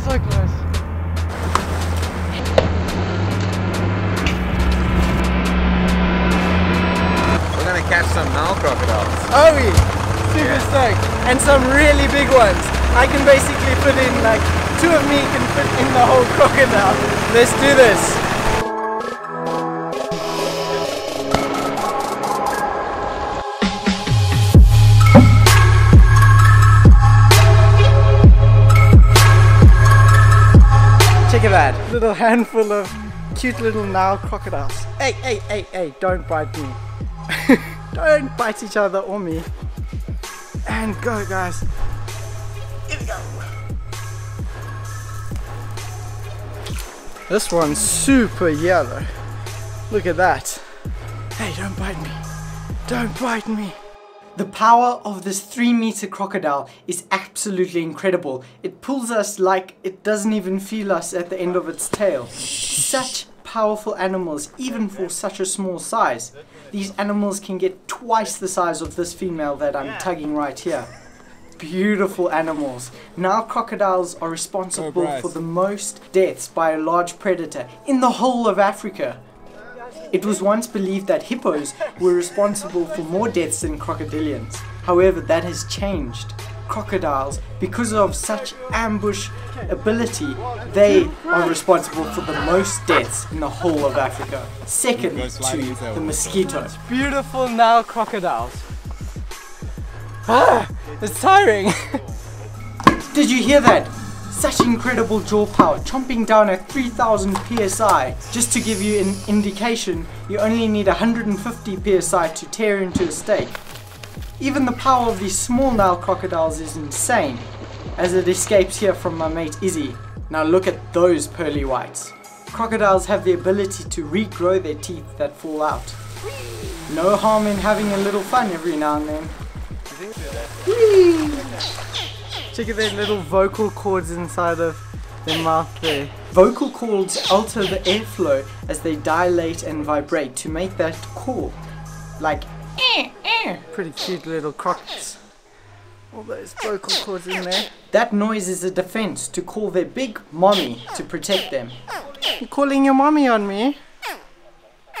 so close. We're gonna catch some Nile crocodiles. Oh, Are we? Super stoked. And some really big ones. I can basically fit in like two of me can fit in the whole crocodile. Let's do this. It out. Little handful of cute little Nile crocodiles. Hey, hey, hey, hey, don't bite me. don't bite each other or me. And go, guys. Here we go. This one's super yellow. Look at that. Hey, don't bite me. Don't bite me. The power of this 3 meter crocodile is absolutely incredible. It pulls us like it doesn't even feel us at the end of its tail. Such powerful animals, even for such a small size. These animals can get twice the size of this female that I'm tugging right here. Beautiful animals. Nile crocodiles are responsible Bryce. for the most deaths by a large predator in the whole of Africa. It was once believed that hippos were responsible for more deaths than crocodilians. However, that has changed. Crocodiles, because of such ambush ability, they are responsible for the most deaths in the whole of Africa. Second to the one. mosquito. Beautiful Nile crocodiles. Ah, it's tiring. Did you hear that? Such incredible jaw power, chomping down at 3000 psi. Just to give you an indication, you only need 150 psi to tear into a steak. Even the power of these small Nile crocodiles is insane, as it escapes here from my mate Iszy. Now look at those pearly whites. Crocodiles have the ability to regrow their teeth that fall out. No harm in having a little fun every now and then. Check out their little vocal cords inside of their mouth there. Vocal cords alter the airflow as they dilate and vibrate to make that call. Like, eh, eh. Pretty cute little crocs. All those vocal cords in there. That noise is a defense to call their big mommy to protect them. You're calling your mommy on me?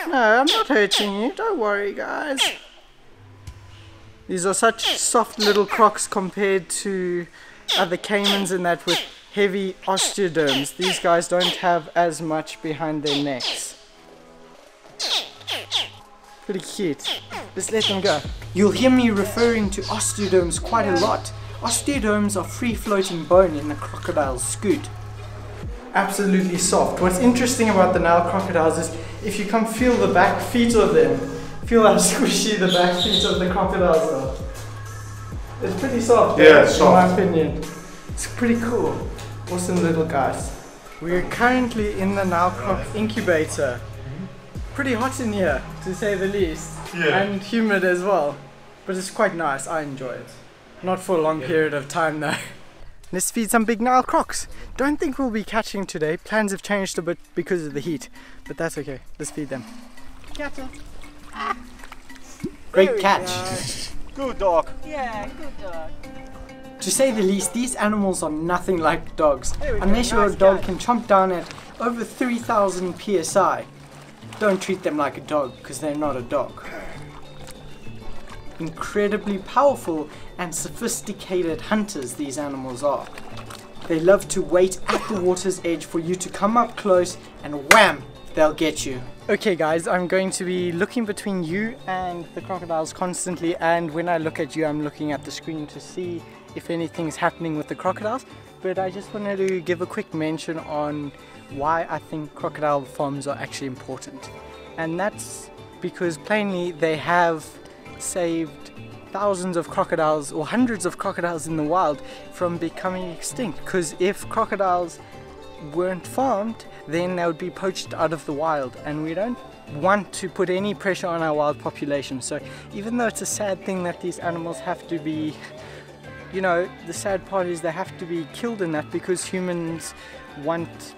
No, I'm not hurting you. Don't worry, guys. These are such soft little crocs compared to other caimans and that with heavy osteoderms. These guys don't have as much behind their necks. Pretty cute. Just let them go. You'll hear me referring to osteoderms quite a lot. Osteoderms are free floating bone in the crocodile's scute. Absolutely soft. What's interesting about the Nile crocodiles is if you come feel the back feet of them, feel how squishy the back feet of the crocodiles are. It's pretty soft, Yeah, eh, it's in my opinion. It's pretty cool. Awesome little guys. We're currently in the Nile croc incubator. Pretty hot in here, to say the least. Yeah. And humid as well. But it's quite nice, I enjoy it. Not for a long period of time though. Let's feed some big Nile crocs. Don't think we'll be catching today. Plans have changed a bit because of the heat. But that's okay. Let's feed them. Catch Great catch. Good dog. Yeah, good dog. To say the least, these animals are nothing like dogs. There we go, Unless your nice dog can chomp down at over 3000 psi. Don't treat them like a dog, because they're not a dog. Incredibly powerful and sophisticated hunters these animals are. They love to wait at the water's edge for you to come up close and wham, they'll get you. Okay guys, I'm going to be looking between you and the crocodiles constantly and when I look at you I'm looking at the screen to see if anything's happening with the crocodiles. But I just wanted to give a quick mention on why I think crocodile farms are actually important. And that's because plainly they have saved thousands of crocodiles or hundreds of crocodiles in the wild from becoming extinct. Because if crocodiles weren't farmed, then they would be poached out of the wild, and we don't want to put any pressure on our wild population. So even though it's a sad thing that these animals have to be, you know, the sad part is they have to be killed in that because humans want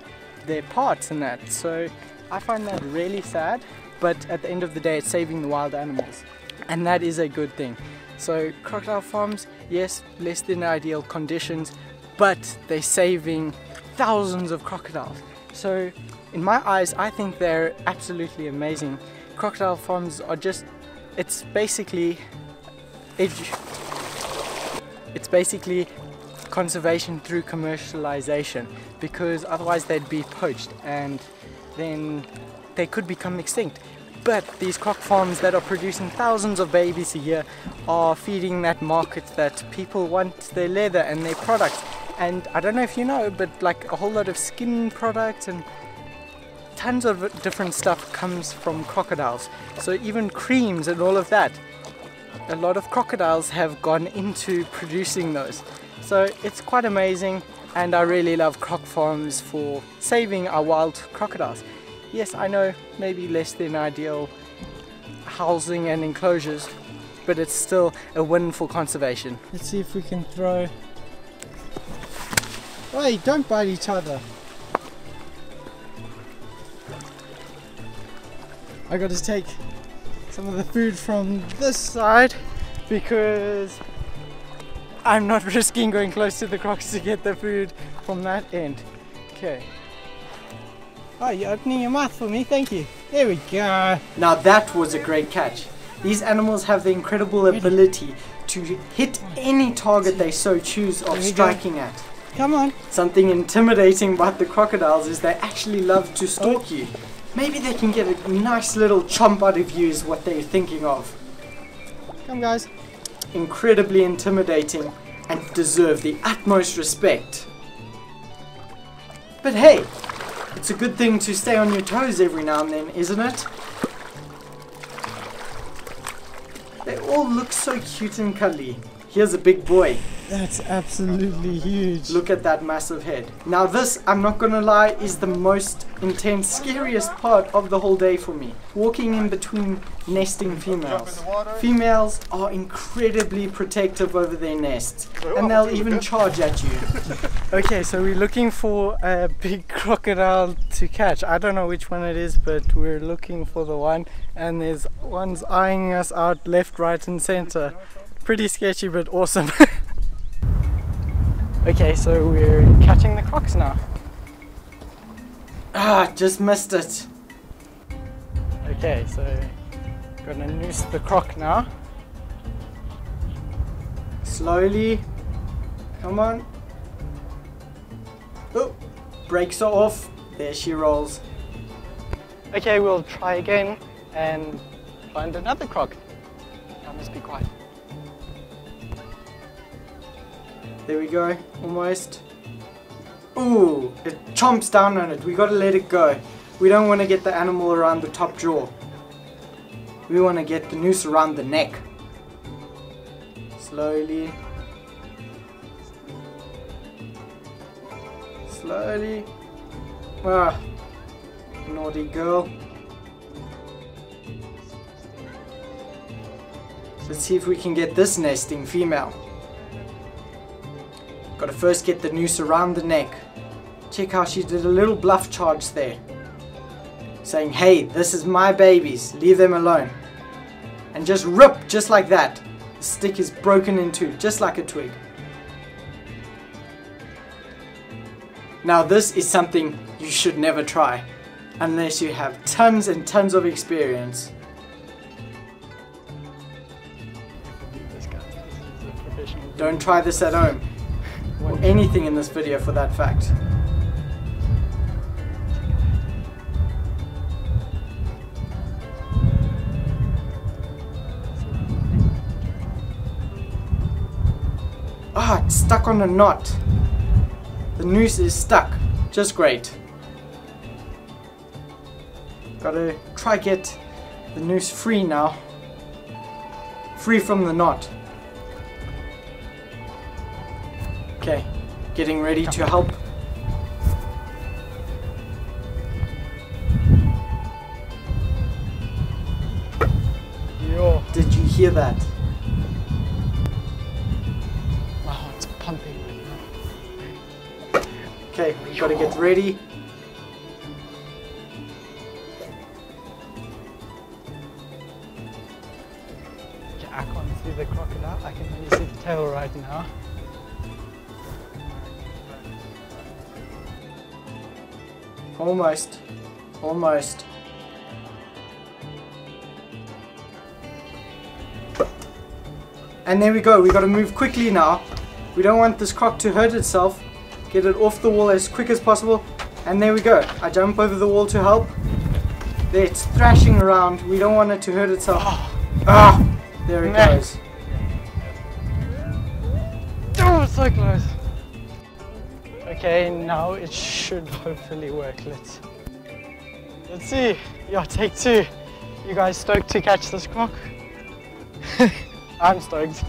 their parts in that. So I find that really sad, but at the end of the day, it's saving the wild animals, and that is a good thing. So crocodile farms, yes, less than ideal conditions, but they're saving thousands of crocodiles. So, in my eyes, I think they're absolutely amazing. Crocodile farms are just, it's basically, it's basically conservation through commercialization because otherwise they'd be poached and then they could become extinct. But these croc farms that are producing thousands of babies a year are feeding that market that people want their leather and their products. And I don't know if you know, but like a whole lot of skin products and tons of different stuff comes from crocodiles. So even creams and all of that. A lot of crocodiles have gone into producing those. So it's quite amazing and I really love croc farms for saving our wild crocodiles. Yes, I know maybe less than ideal housing and enclosures, but it's still a win for conservation. Let's see if we can throw. Hey, don't bite each other. I got to take some of the food from this side because I'm not risking going close to the crocs to get the food from that end. Okay. Oh, you're opening your mouth for me, thank you. There we go. Now that was a great catch. These animals have the incredible ability to hit any target they so choose of striking at. Come on. Something intimidating about the crocodiles is they actually love to stalk you. Maybe they can get a nice little chomp out of you is what they're thinking of. Come guys. Incredibly intimidating and deserve the utmost respect. But hey, it's a good thing to stay on your toes every now and then, isn't it? They all look so cute and cuddly. Here's a big boy. That's absolutely huge. Look at that massive head. Now this, I'm not gonna lie, is the most intense, scariest part of the whole day for me. Walking in between nesting females. Females are incredibly protective over their nests. And they'll even charge at you. okay, so we're looking for a big crocodile to catch. I don't know which one it is, but we're looking for the one. And there's ones eyeing us out left, right and center. Pretty sketchy, but awesome. Okay, so we're catching the crocs now. Ah, just missed it. Okay, so gonna noose the croc now. Slowly. Come on. Oh, brakes are off. There she rolls. Okay, we'll try again and find another croc. I must be quiet. There we go, almost. Ooh, it chomps down on it. We gotta let it go. We don't want to get the animal around the top jaw. We want to get the noose around the neck. Slowly. Slowly. Ah, naughty girl. Let's see if we can get this nesting female. Gotta first get the noose around the neck. Check how she did a little bluff charge there. Saying, hey, this is my babies, leave them alone. And just rip, just like that. The stick is broken in two, just like a twig. Now this is something you should never try, unless you have tons and tons of experience. Don't try this at home or anything in this video for that fact. Ah, it's stuck on a knot. The noose is stuck. Just great. Gotta try get the noose free now. Free from the knot. Okay, getting ready to help. Yo. Did you hear that? My heart's pumping right now. Okay, we gotta get ready. I can't see the crocodile, I can only see the tail right now. Almost. Almost. And there we go. We got to move quickly now. We don't want this croc to hurt itself. Get it off the wall as quick as possible. And there we go. I jump over the wall to help. There, it's thrashing around. We don't want it to hurt itself. Ah! There it goes. Oh, so close. Okay, now it should hopefully work. Let's let's see. Yeah, take two. You guys stoked to catch this croc? I'm stoked.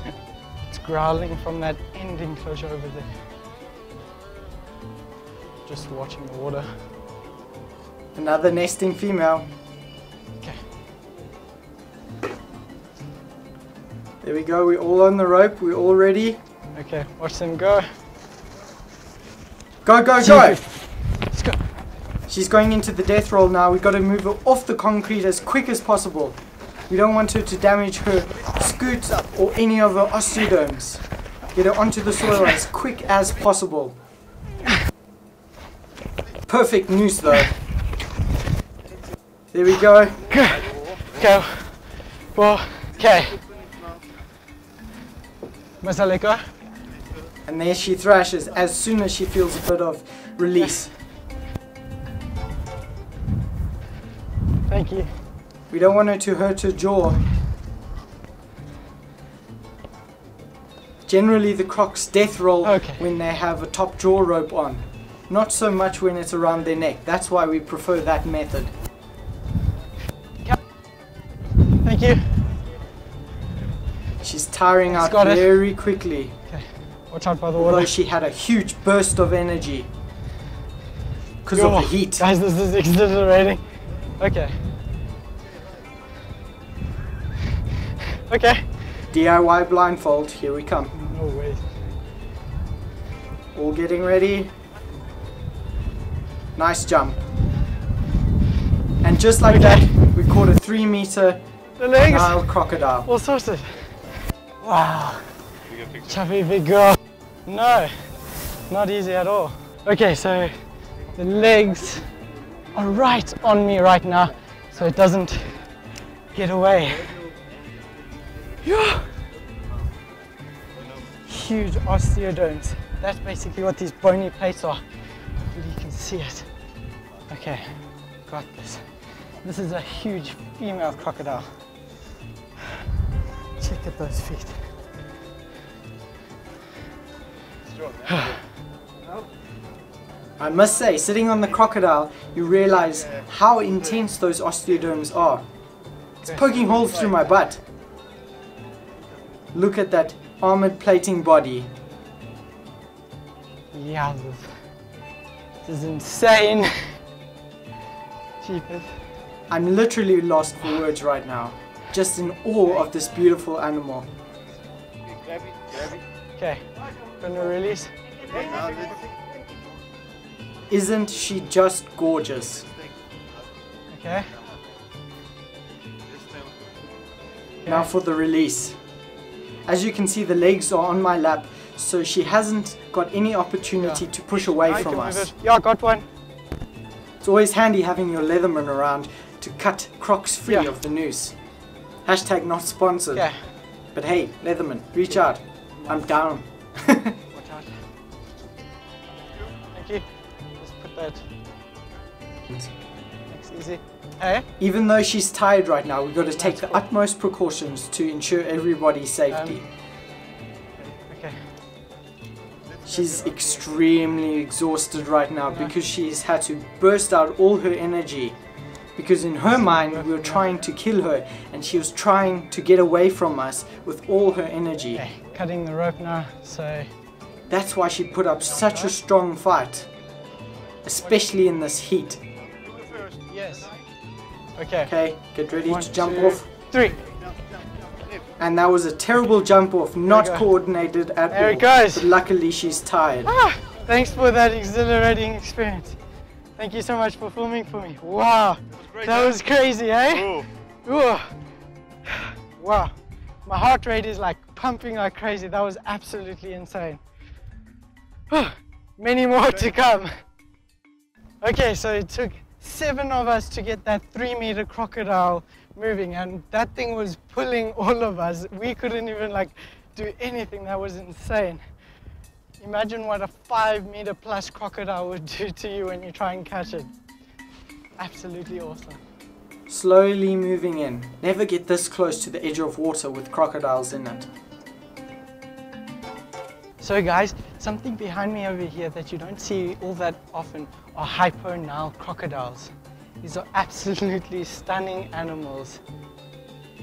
It's growling from that end enclosure over there. Just watching the water. Another nesting female. Okay. There we go. We're all on the rope. We're all ready. Okay, watch them go. Go, go, go! Let's go. She's going into the death roll now. We've got to move her off the concrete as quick as possible. We don't want her to damage her scutes or any of her osteoderms. Get her onto the soil as quick as possible. Perfect noose though. There we go. Go. Well, okay. Must I let go? And there she thrashes as soon as she feels a bit of release. Thank you. We don't want her to hurt her jaw. Generally the crocs death roll Okay. when they have a top jaw rope on. Not so much when it's around their neck. That's why we prefer that method. Thank you. She's tiring She's out got it. very quickly. Okay. By the Although she had a huge burst of energy. Because of the oh, heat. Guys, this is exhilarating. Okay. Okay. DIY blindfold, here we come. No way. All getting ready. Nice jump. And just like Okay. that, we caught a three meter The legs. Nile crocodile. All sorted. Wow. Chubby big girl. No, not easy at all. Okay, so the legs are right on me right now, so it doesn't get away. Yeah. Huge osteoderms. That's basically what these bony plates are. Hopefully you can see it. Okay, got this. This is a huge female crocodile. Check at those feet. I must say, sitting on the crocodile, you realize how intense those osteoderms are. It's poking holes through my butt. Look at that armored plating body. Yeah, this, this is insane. Jeepers. I'm literally lost for words right now. Just in awe of this beautiful animal. Okay, gonna release. Isn't she just gorgeous? Okay. Now for the release. As you can see, the legs are on my lap, so she hasn't got any opportunity Yeah. to push away I from us. it. Yeah, got one. It's always handy having your Leatherman around to cut crocs free Yeah. of the noose. Hashtag not sponsored. Okay. But hey, Leatherman, reach out. I'm down. Easy. Hey. Even though she's tired right now, we've got to take the utmost precautions to ensure everybody's safety. Um, Okay. She's extremely exhausted right now because she's had to burst out all her energy. Because in her mind, we were trying to kill her and she was trying to get away from us with all her energy. Okay. Cutting the rope now. So. That's why she put up such a strong fight, especially in this heat. Yes. Okay. Okay, get ready One, to jump two, off. Three. And that was a terrible jump off, not coordinated at There all. it goes. But luckily, she's tired. Ah, thanks for that exhilarating experience. Thank you so much for filming for me. Wow, that was crazy, eh? Ooh. Wow, my heart rate is like pumping like crazy. That was absolutely insane. Many more to come. Okay, so it took seven of us to get that three meter crocodile moving and that thing was pulling all of us. We couldn't even like do anything. That was insane. Imagine what a five meter plus crocodile would do to you when you try and catch it. Absolutely awesome. Slowly moving in. Never get this close to the edge of water with crocodiles in it. So guys, something behind me over here that you don't see all that often are hypo Nile crocodiles. These are absolutely stunning animals.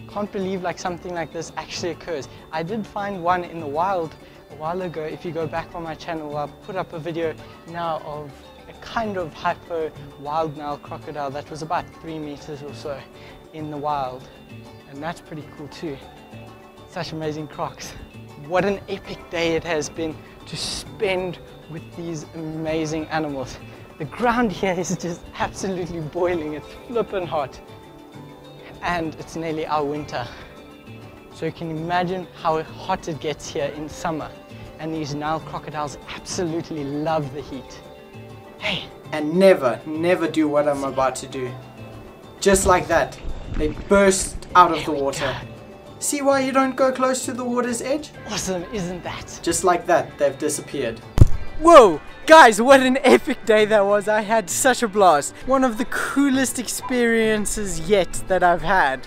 Can't believe like something like this actually occurs. I did find one in the wild a while ago. If you go back on my channel, I'll put up a video now of a kind of hypo wild Nile crocodile that was about three meters or so in the wild. And that's pretty cool too. Such amazing crocs. What an epic day it has been to spend with these amazing animals. The ground here is just absolutely boiling. It's flipping hot. And it's nearly our winter. So you can imagine how hot it gets here in summer. And these Nile crocodiles absolutely love the heat. Hey. And never, never do what I'm about to do. Just like that, they burst out of the water. See why you don't go close to the water's edge? Awesome, isn't that? Just like that, they've disappeared. Whoa! Guys, what an epic day that was. I had such a blast. One of the coolest experiences yet that I've had.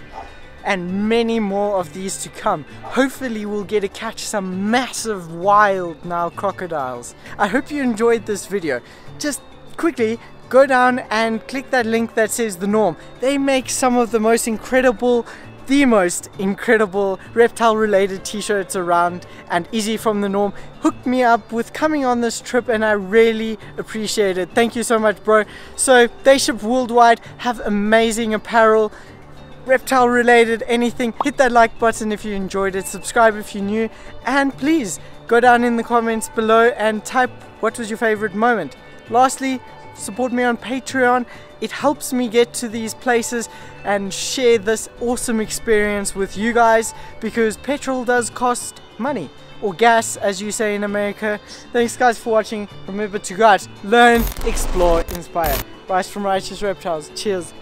And many more of these to come. Hopefully we'll get to catch some massive wild Nile crocodiles. I hope you enjoyed this video. Just quickly, go down and click that link that says The Norm. They make some of the most incredible the most incredible reptile related t-shirts around and Iszy from the norm hooked me up with coming on this trip and I really appreciate it. Thank you so much bro. So they ship worldwide have amazing apparel reptile related anything. Hit that like button if you enjoyed it. Subscribe if you're new. And please go down in the comments below and type what was your favorite moment. Lastly support me on Patreon. It helps me get to these places and share this awesome experience with you guys because petrol does cost money or gas as you say in America. Thanks guys for watching. Remember to guys learn, explore, inspire. Bye from Righteous Reptiles. Cheers.